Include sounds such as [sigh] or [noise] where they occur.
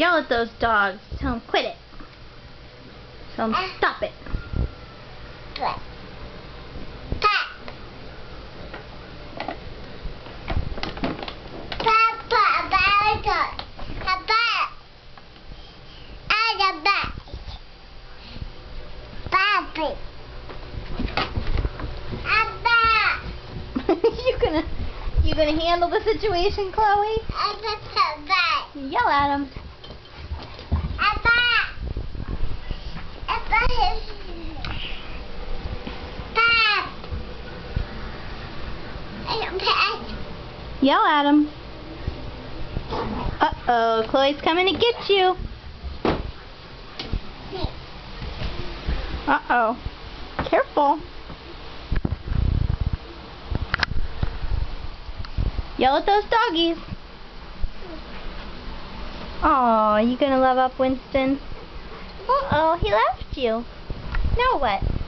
yell at those dogs. Tell them quit it. Tell them stop it. Abba. [laughs] you gonna you gonna handle the situation, Chloe? A bat. Yell at him. Yell at him. Uh oh, Chloe's coming to get you. Uh oh. Careful. Yell at those doggies. Are you gonna love up Winston? Uh oh, he left you. Now what?